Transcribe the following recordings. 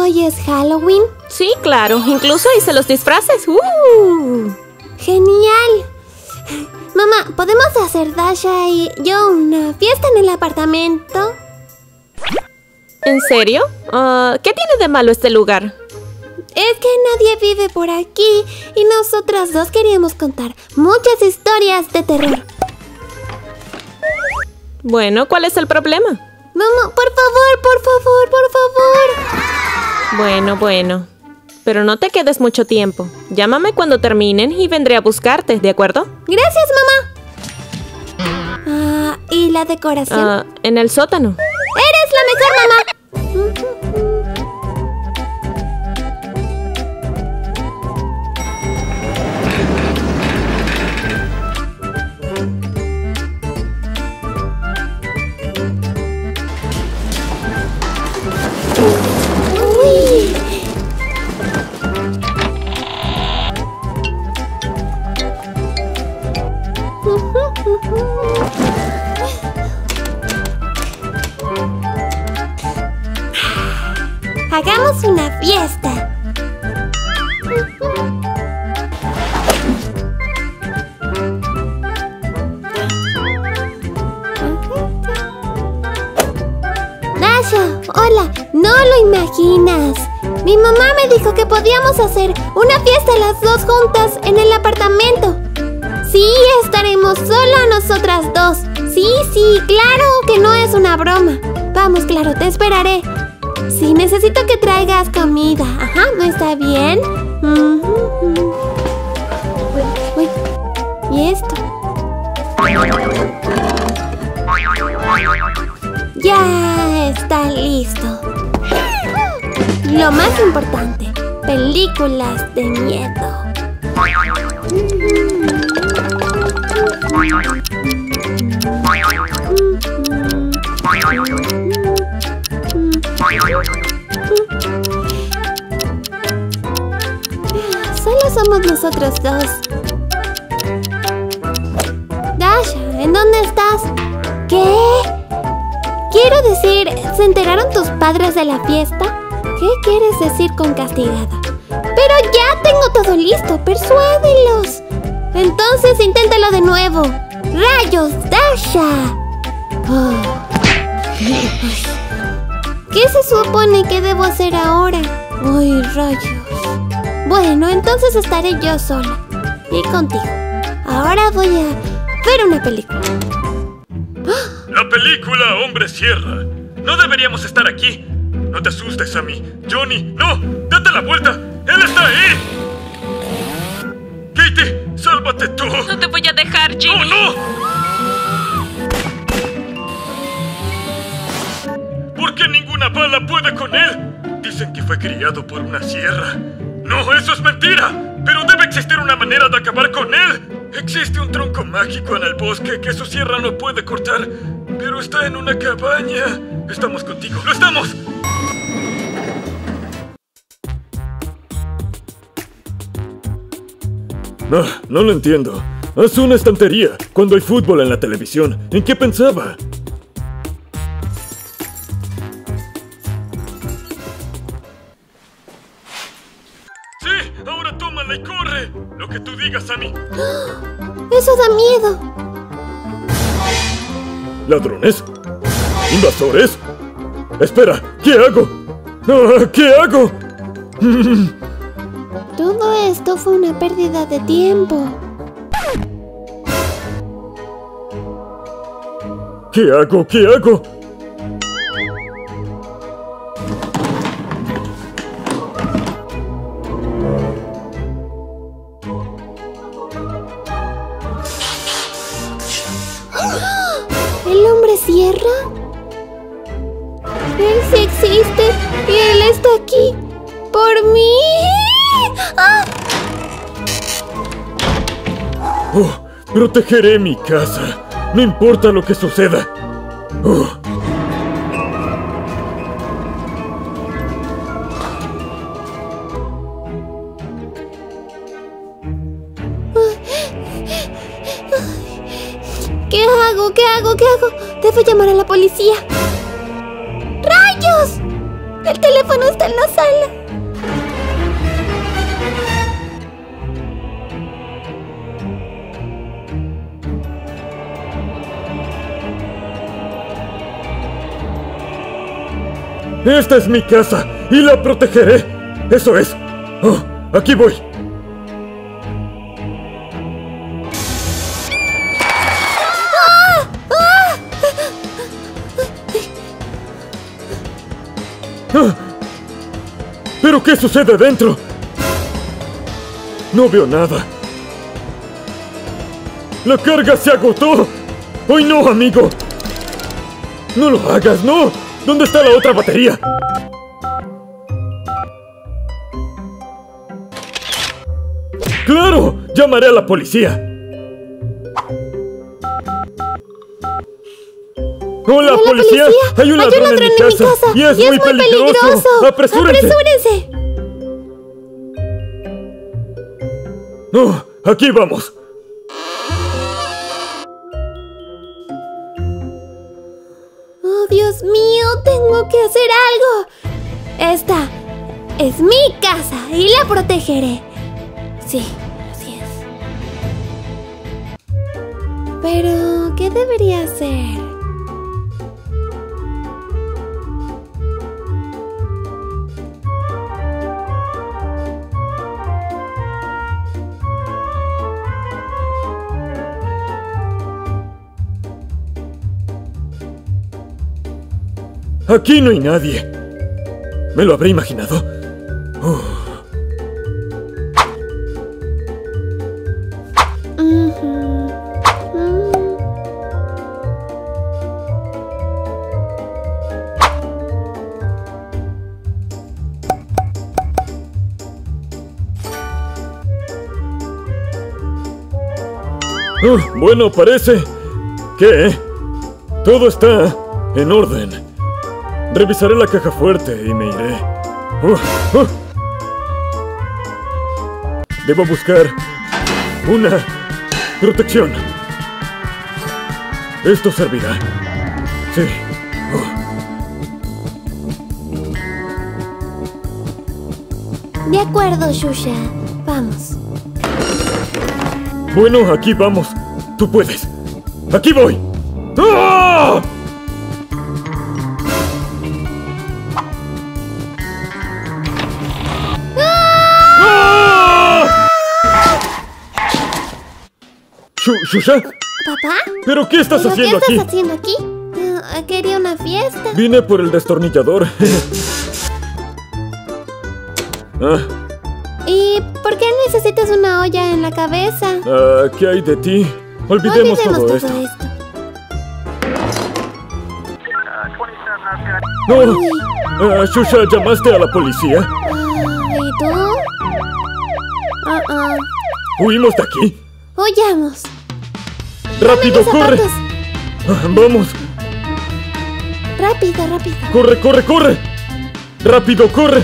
hoy es Halloween? Sí, claro. Incluso hice los disfraces. ¡Uh! ¡Genial! Mamá, ¿podemos hacer Dasha y yo una fiesta en el apartamento? ¿En serio? Ah, ¿Qué tiene de malo este lugar? Es que nadie vive por aquí y nosotras dos queríamos contar muchas historias de terror. Bueno, ¿cuál es el problema? Mamá, por favor, por favor, por favor. Bueno, bueno. Pero no te quedes mucho tiempo. Llámame cuando terminen y vendré a buscarte, ¿de acuerdo? Gracias, mamá. Ah, ¿y la decoración? Ah, en el sótano. Una fiesta. Dasha, hola, no lo imaginas. Mi mamá me dijo que podíamos hacer una fiesta las dos juntas en el apartamento. Sí, estaremos solo nosotras dos. Sí, sí, claro que no es una broma. Vamos, claro, te esperaré. Sí, necesito que traigas comida. Ajá, ¿no está bien? Ujú, ujú. Uy, uy. ¿Y esto? Ya está listo. Lo más importante, películas de miedo. Somos nosotros dos. Dasha, ¿en dónde estás? ¿Qué? Quiero decir, ¿se enteraron tus padres de la fiesta? ¿Qué quieres decir con castigada? Pero ya tengo todo listo, persuádelos. Entonces inténtalo de nuevo. ¡Rayos, Dasha! Oh. ¿Qué se supone que debo hacer ahora? ¡Ay, rayos! Bueno, entonces estaré yo sola. Y contigo. Ahora voy a ver una película. La película Hombre Sierra. No deberíamos estar aquí. No te asustes, Sammy. Johnny, no. Date la vuelta. Él está ahí. Katie, sálvate tú. No te voy a dejar, ¡No, Jimmy. no! ¿Por qué ninguna bala puede con él? Dicen que fue criado por una sierra. No, eso es mentira. Pero debe existir una manera de acabar con él. Existe un tronco mágico en el bosque que su sierra no puede cortar, pero está en una cabaña. Estamos contigo. ¡Lo estamos! No, no lo entiendo. Haz una estantería cuando hay fútbol en la televisión. ¿En qué pensaba? ¿Ladrones? ¿Invasores? Espera, ¿qué hago? Ah, ¿Qué hago? Todo esto fue una pérdida de tiempo. ¿Qué hago? ¿Qué hago? Oh, protegeré mi casa. No importa lo que suceda. Oh. ¿Qué hago? ¿Qué hago? ¿Qué hago? Debo llamar a la policía. ¡Rayos! El teléfono está en la sala. Esta es mi casa y la protegeré. Eso es. Oh, aquí voy. Ah. ¿Pero qué sucede dentro? No veo nada. La carga se agotó. ¡Hoy no, amigo! ¡No lo hagas, no! ¿Dónde está la otra batería? ¡Claro! ¡Llamaré a la policía! ¡Hola, ¡Hola, policía! ¡Hay un ladrón, en, mi casa, ¡Y es, muy, peligroso! ¡Apresúrense! ¡Apresúrense! ¡No! ¡Aquí vamos! ¡Tengo que hacer algo! Esta es mi casa y la protegeré. Sí, así es. Pero, ¿qué debería hacer? Aquí no hay nadie. ¿Me lo habré imaginado? Oh, bueno, parece que todo está en orden. Revisaré la caja fuerte y me iré. Debo buscar una protección. Esto servirá. Sí. De acuerdo, Shusha. Vamos. Bueno, aquí vamos. Tú puedes. Aquí voy. ¡Ah! ¿Shusha? ¿Papá? ¿Pero qué estás ¿Pero haciendo ¿Qué aquí? estás haciendo aquí? Quería una fiesta. Vine por el destornillador. ah, ¿Y por qué necesitas una olla en la cabeza? ah, ¿Qué hay de ti? Olvidemos, todo, esto. No. Ah, Shusha, ¿llamaste a la policía? ¿Y tú? Ah, ah. ¿Huimos de aquí? Huyamos. ¡Rápido, corre! Ah, ¡Vamos! Rápido, rápido. ¡Corre, corre, corre! ¡Rápido, corre!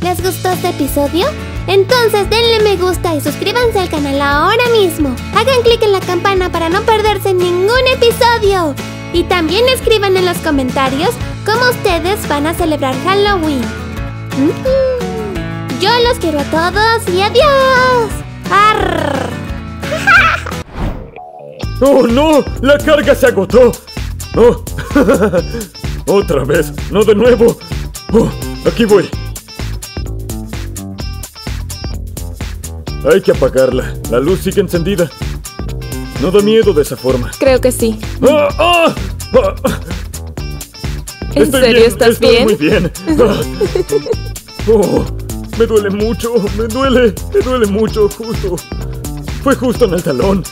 ¿Les gustó este episodio? Entonces denle me gusta y suscríbanse al canal ahora mismo. Hagan clic en la campana para no perderse ningún episodio. Y también escriban en los comentarios cómo ustedes van a celebrar Halloween. Yo los quiero a todos y adiós. Arr. ¡Oh, no! ¡La carga se agotó! ¡Oh! ¡Otra vez! ¡No de nuevo! ¡Oh! ¡Aquí voy! Hay que apagarla. La luz sigue encendida. No da miedo de esa forma. Creo que sí. ¡Ah! ¡Ah! ¡Ah! ¿En Estoy serio bien, estás estoy bien? muy bien. Oh, me duele mucho, me duele, me duele mucho, justo. Fue justo en el talón.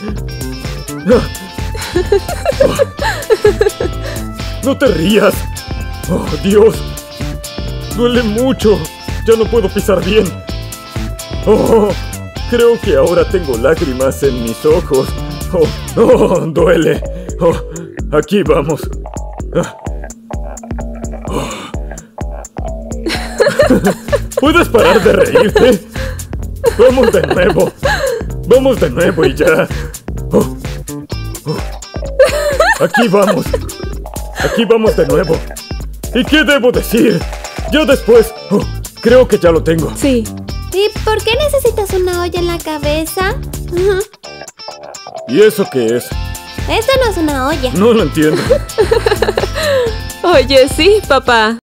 No te rías. Oh, Dios. Duele mucho. Ya no puedo pisar bien. Oh, creo que ahora tengo lágrimas en mis ojos. Oh, oh, duele. Oh, aquí vamos. Ah. ¿Puedes parar de reírte? Vamos de nuevo. Vamos de nuevo y ya. Oh, oh. Aquí vamos. Aquí vamos de nuevo. ¿Y qué debo decir? Yo después. Oh, creo que ya lo tengo. Sí. ¿Y por qué necesitas una olla en la cabeza? ¿Y eso qué es? Esto no es una olla. No lo entiendo. Oye, sí, papá.